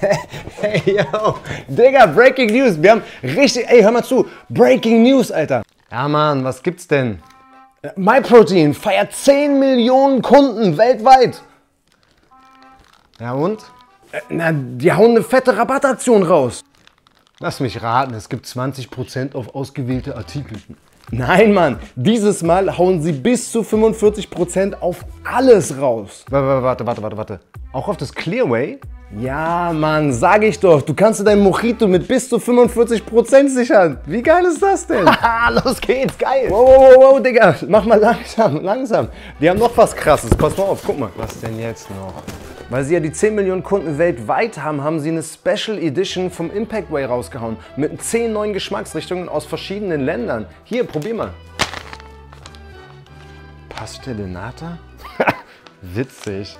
hey, yo, Digga, Breaking News. Wir haben richtig, ey, hör mal zu. Breaking News, Alter. Ja, Mann, was gibt's denn? Äh, MyProtein feiert 10 Millionen Kunden weltweit. Ja und? Äh, na, die hauen eine fette Rabattaktion raus. Lass mich raten, es gibt 20% auf ausgewählte Artikel. Nein, Mann, dieses Mal hauen sie bis zu 45% auf alles raus. Warte, warte, warte, warte, warte. Auch auf das Clearway? Ja, Mann, sag ich doch. Du kannst dir dein Mojito mit bis zu 45% sichern. Wie geil ist das denn? Haha, los geht's, geil. Wow, wow, wow, wow, Digga. Mach mal langsam, langsam. Die haben noch was krasses. Pass mal auf, guck mal. Was denn jetzt noch? Weil sie ja die 10 Millionen Kunden weltweit haben, haben sie eine Special Edition vom Impact Way rausgehauen. Mit 10 neuen Geschmacksrichtungen aus verschiedenen Ländern. Hier, probier mal. Pastellinata? Witzig.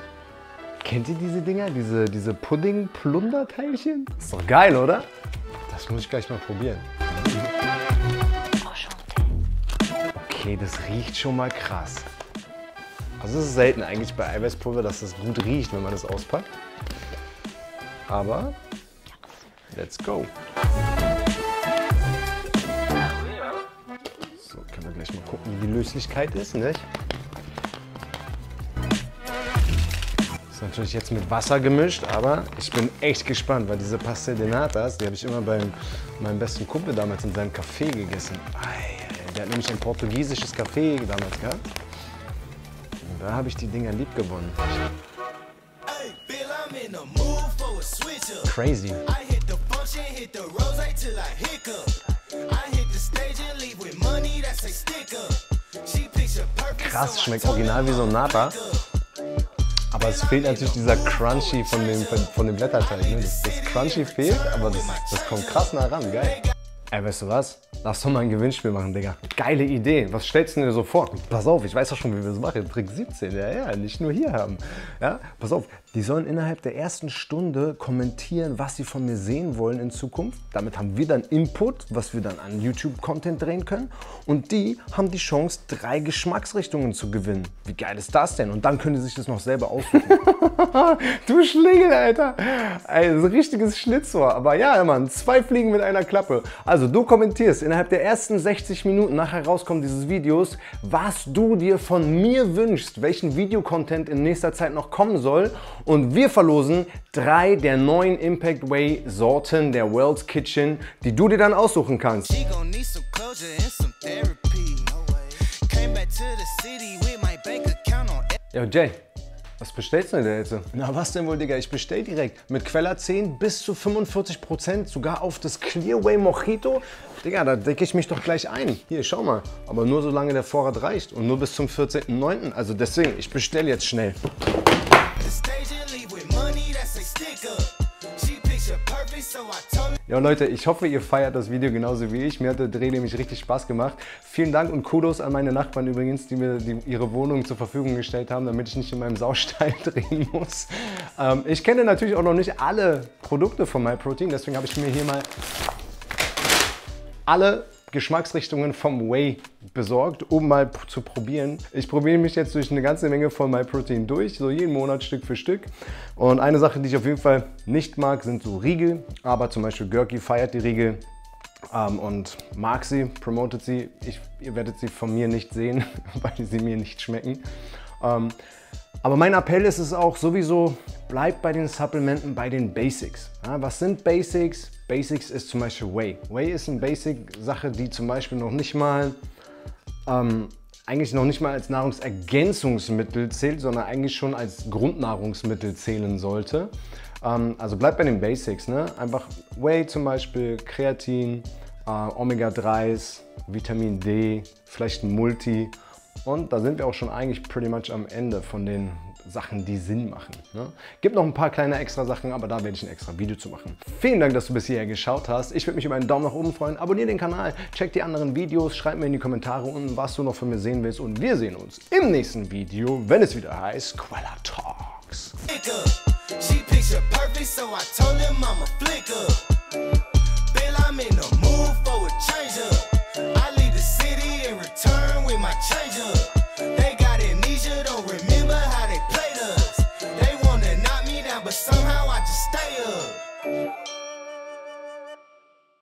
Kennt ihr diese Dinger? Diese, diese Pudding-Plunderteilchen? Ist doch geil, oder? Das muss ich gleich mal probieren. Okay, das riecht schon mal krass. Also es ist selten eigentlich bei Eiweißpulver, dass das gut riecht, wenn man das auspackt. Aber let's go. So, können wir gleich mal gucken, wie die Löslichkeit ist, nicht? Ist natürlich jetzt mit Wasser gemischt, aber ich bin echt gespannt, weil diese Pastel de Natas, die habe ich immer bei meinem besten Kumpel damals in seinem Café gegessen. Der hat nämlich ein portugiesisches Café damals gehabt. Und da habe ich die Dinger lieb gewonnen. Crazy. Krass, schmeckt original wie so ein Nata. Aber es fehlt natürlich dieser Crunchy von dem, von dem Blätterteig. Ne? Das, das, Crunchy fehlt, aber das, das kommt krass nah ran. Geil. Ey, weißt du was? Lass doch mal ein Gewinnspiel machen, Digga. Geile Idee. Was stellst du dir so vor? Pass auf, ich weiß doch schon, wie wir das machen. Trick 17, ja, ja, nicht nur hier haben. Ja, pass auf, die sollen innerhalb der ersten Stunde kommentieren, was sie von mir sehen wollen in Zukunft. Damit haben wir dann Input, was wir dann an YouTube-Content drehen können. Und die haben die Chance, drei Geschmacksrichtungen zu gewinnen. Wie geil ist das denn? Und dann können sie sich das noch selber aussuchen. du Schlingel, Alter. Ein richtiges Schlitzohr. Aber ja, Mann, zwei Fliegen mit einer Klappe. Also du kommentierst innerhalb der ersten 60 Minuten nach Herauskommen dieses Videos, was du dir von mir wünschst, welchen Videocontent in nächster Zeit noch kommen soll. Und wir verlosen drei der neuen Impact Way Sorten der World's Kitchen, die du dir dann aussuchen kannst. Yo Jay, was bestellst du denn jetzt? Na was denn wohl, Digga? Ich bestell direkt. Mit Queller 10 bis zu 45%, sogar auf das Clearway Mojito. Digga, da decke ich mich doch gleich ein. Hier, schau mal. Aber nur solange der Vorrat reicht und nur bis zum 14.09. Also deswegen, ich bestell jetzt schnell. Ja Leute, ich hoffe, ihr feiert das Video genauso wie ich. Mir hat der Dreh nämlich richtig Spaß gemacht. Vielen Dank und Kudos an meine Nachbarn übrigens, die mir die, ihre Wohnung zur Verfügung gestellt haben, damit ich nicht in meinem Saustall drehen muss. Ähm, ich kenne natürlich auch noch nicht alle Produkte von MyProtein, deswegen habe ich mir hier mal alle Geschmacksrichtungen vom Whey besorgt, um mal zu probieren. Ich probiere mich jetzt durch eine ganze Menge von MyProtein durch, so jeden Monat Stück für Stück. Und eine Sache, die ich auf jeden Fall nicht mag, sind so Riegel. Aber zum Beispiel Gurky feiert die Riegel ähm, und mag sie, promotet sie. Ich, ihr werdet sie von mir nicht sehen, weil sie mir nicht schmecken. Ähm, aber mein Appell ist es auch sowieso, bleibt bei den Supplementen, bei den Basics. Ja, was sind Basics? Basics ist zum Beispiel Whey. Whey ist eine Basic-Sache, die zum Beispiel noch nicht mal, ähm, eigentlich noch nicht mal als Nahrungsergänzungsmittel zählt, sondern eigentlich schon als Grundnahrungsmittel zählen sollte. Ähm, also bleibt bei den Basics. Ne? Einfach Whey zum Beispiel, Kreatin, äh, Omega-3s, Vitamin D, vielleicht ein Multi. Und da sind wir auch schon eigentlich pretty much am Ende von den Sachen, die Sinn machen. Ne? Gibt noch ein paar kleine extra Sachen, aber da werde ich ein extra Video zu machen. Vielen Dank, dass du bis hierher geschaut hast. Ich würde mich über einen Daumen nach oben freuen. Abonniere den Kanal, check die anderen Videos, schreib mir in die Kommentare unten, was du noch von mir sehen willst. Und wir sehen uns im nächsten Video, wenn es wieder heißt Quella Talks. She picture perfect, so I told him I'm flicker.